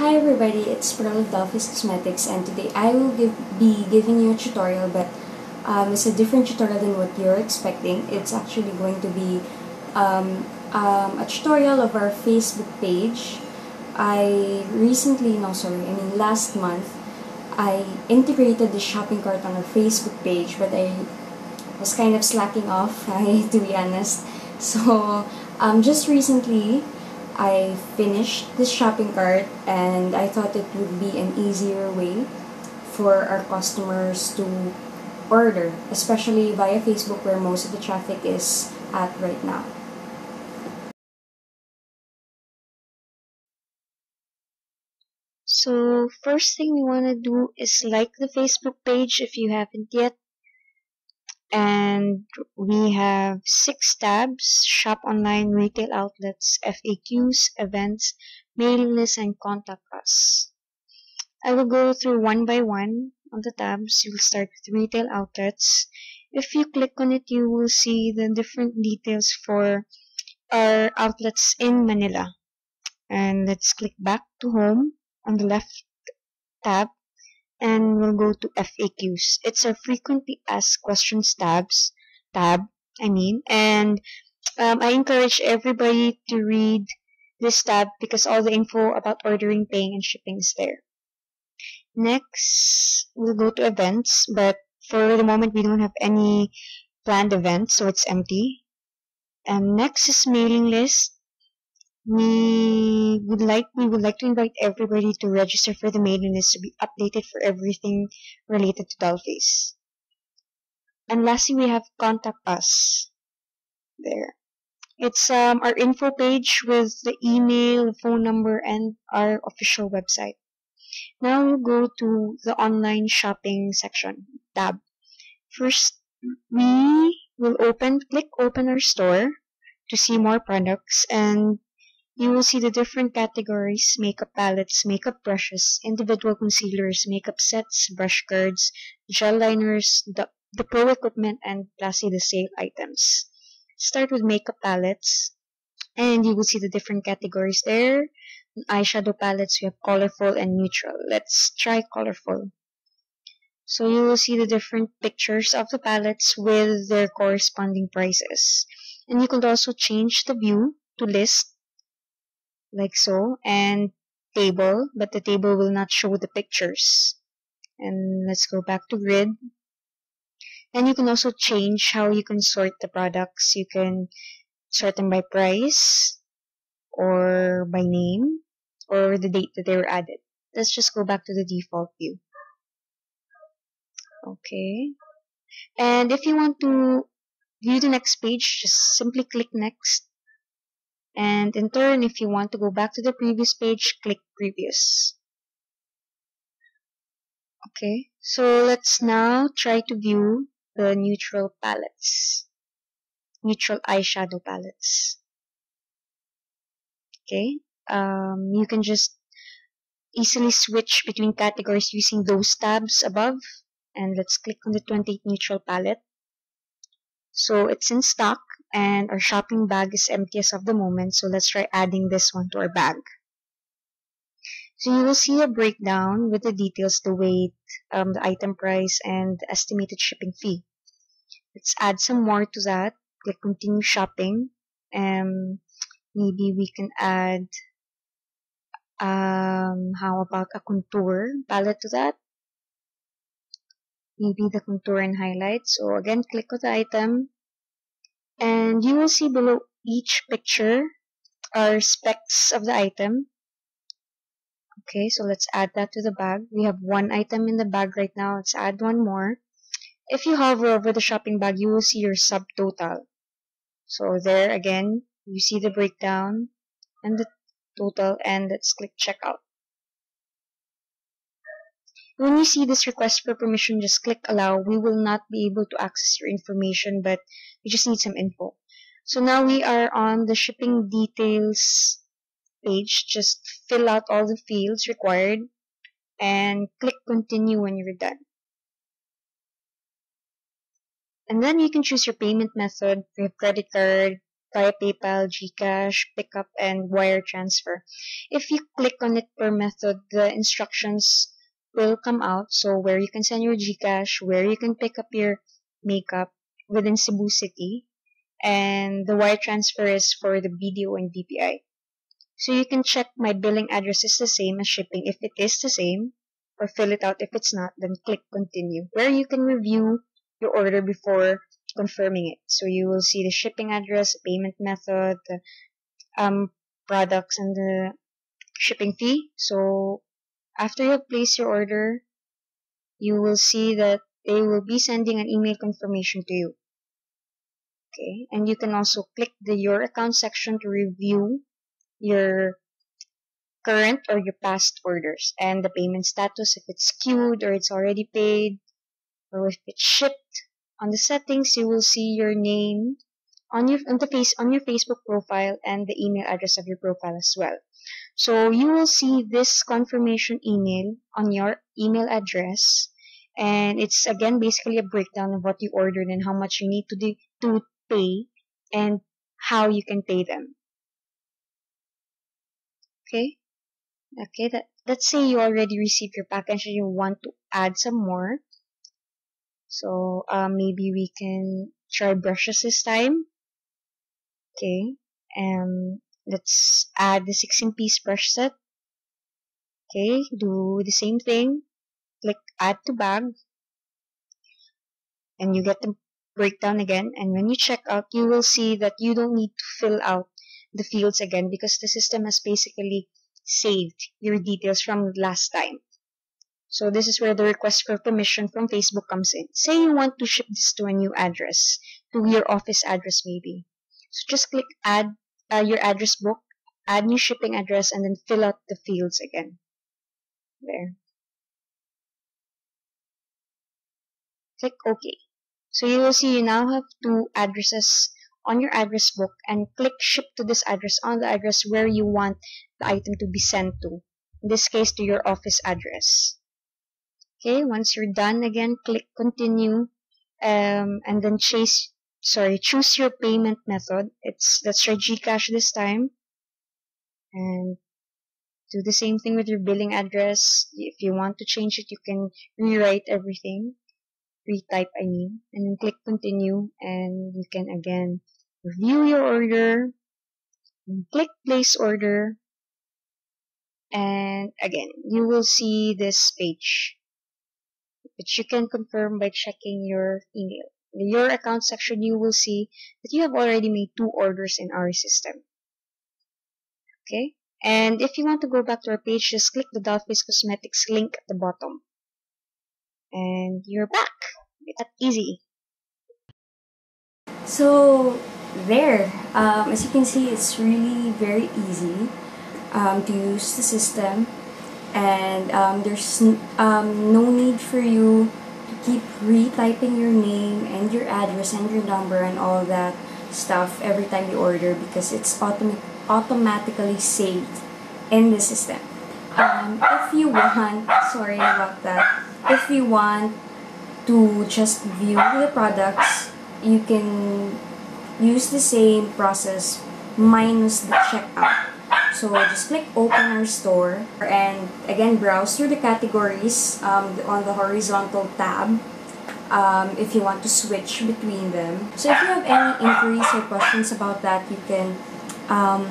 Hi everybody, it's Pearl of Dollface Cosmetics and today I will give, be giving you a tutorial but um, it's a different tutorial than what you're expecting. It's actually going to be um, um, a tutorial of our Facebook page. I recently, no sorry, I mean last month, I integrated the shopping cart on our Facebook page but I was kind of slacking off, I, to be honest. So um, just recently, I finished this shopping cart and I thought it would be an easier way for our customers to order, especially via Facebook where most of the traffic is at right now. So first thing we want to do is like the Facebook page if you haven't yet and we have six tabs shop online retail outlets FAQs events mailing list and contact us. I will go through one by one on the tabs. You will start with retail outlets. If you click on it you will see the different details for our outlets in Manila. And let's click back to home on the left tab and we'll go to FAQs. It's a frequently asked questions tabs tab, I mean, and um, I encourage everybody to read this tab because all the info about ordering, paying, and shipping is there. Next, we'll go to events, but for the moment we don't have any planned events, so it's empty. And next is mailing list we would like we would like to invite everybody to register for the mailing list to be updated for everything related to Dollface. And lastly, we have contact us there. It's um, our info page with the email, phone number, and our official website. Now we'll go to the online shopping section tab. First, we will open, click open our store to see more products and you will see the different categories, makeup palettes, makeup brushes, individual concealers, makeup sets, brush guards, gel liners, the, pro equipment, and lastly the sale items. Start with makeup palettes, and you will see the different categories there. eyeshadow palettes, we have colorful and neutral. Let's try colorful. So you will see the different pictures of the palettes with their corresponding prices. And you could also change the view to list like so and table but the table will not show the pictures. And let's go back to grid. And you can also change how you can sort the products. You can sort them by price or by name or the date that they were added. Let's just go back to the default view. Okay. And if you want to view the next page just simply click next and in turn, if you want to go back to the previous page, click previous. Okay, so let's now try to view the neutral palettes. Neutral eyeshadow palettes. Okay, um, you can just easily switch between categories using those tabs above. And let's click on the 28 neutral palette. So it's in stock and our shopping bag is empty as of the moment. So let's try adding this one to our bag. So you will see a breakdown with the details, the weight, um, the item price, and the estimated shipping fee. Let's add some more to that. Click continue shopping. Um, maybe we can add, um, how about a contour palette to that? Maybe the contour and highlights. So again, click on the item, and you will see below each picture are specs of the item. Okay, so let's add that to the bag. We have one item in the bag right now. Let's add one more. If you hover over the shopping bag, you will see your subtotal. So there again, you see the breakdown and the total and let's click checkout. When you see this request for permission, just click allow. We will not be able to access your information, but we just need some info. So now we are on the shipping details page. Just fill out all the fields required and click continue when you're done. And then you can choose your payment method. We have credit card, via PayPal, GCash, pickup, and wire transfer. If you click on it per method, the instructions will come out. So where you can send your GCash, where you can pick up your makeup within Cebu City, and the wire transfer is for the BDO and DTI. So you can check my billing address is the same as shipping. If it is the same, or fill it out. If it's not, then click continue, where you can review your order before confirming it. So you will see the shipping address, payment method, the um, products, and the shipping fee. So after you place your order, you will see that they will be sending an email confirmation to you. Okay, and you can also click the Your Account section to review your current or your past orders and the payment status if it's queued or it's already paid or if it's shipped. On the settings, you will see your name on your on the face on your Facebook profile and the email address of your profile as well. So you will see this confirmation email on your email address and it's again basically a breakdown of what you ordered and how much you need to to pay and how you can pay them. Okay? Okay, that, let's say you already received your package and you want to add some more. So uh, maybe we can try brushes this time. Okay, and let's add the 16 piece brush set. Okay, do the same thing. Click add to bag. And you get the breakdown again. And when you check out, you will see that you don't need to fill out the fields again because the system has basically saved your details from last time. So this is where the request for permission from Facebook comes in. Say you want to ship this to a new address, to your office address maybe. So just click add uh, your address book, add new shipping address, and then fill out the fields again. There. Click OK. So you will see you now have two addresses on your address book and click ship to this address on the address where you want the item to be sent to. In this case, to your office address. Okay, once you're done again, click continue um, and then chase, sorry, choose your payment method. It's, let's try GCash this time. And do the same thing with your billing address. If you want to change it, you can rewrite everything. Retype, I mean. And then click continue and you can again review your order. Click place order. And again, you will see this page which you can confirm by checking your email. In your account section, you will see that you have already made two orders in our system. Okay? And if you want to go back to our page, just click the Dollface Cosmetics link at the bottom. And you're back. It's That easy. So, there. Um, as you can see, it's really very easy um, to use the system and um, there's um, no need for you keep retyping your name and your address and your number and all that stuff every time you order because it's autom- automatically saved in the system. Um, if you want, sorry about that, if you want to just view the products, you can use the same process minus the checkout. So I just click open our store and again browse through the categories um, on the horizontal tab um, if you want to switch between them. So if you have any inquiries or questions about that, you can um,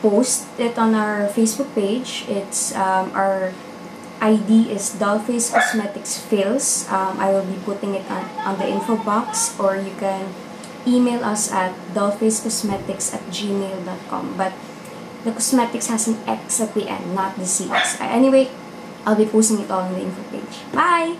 post it on our Facebook page. It's um, our ID is Dollface Cosmetics Phils. Um, I will be putting it on, on the info box or you can email us at dollfacecosmetics at gmail.com. But the cosmetics has an X at the end, not the C. Anyway, I'll be posting it all on the info page. Bye!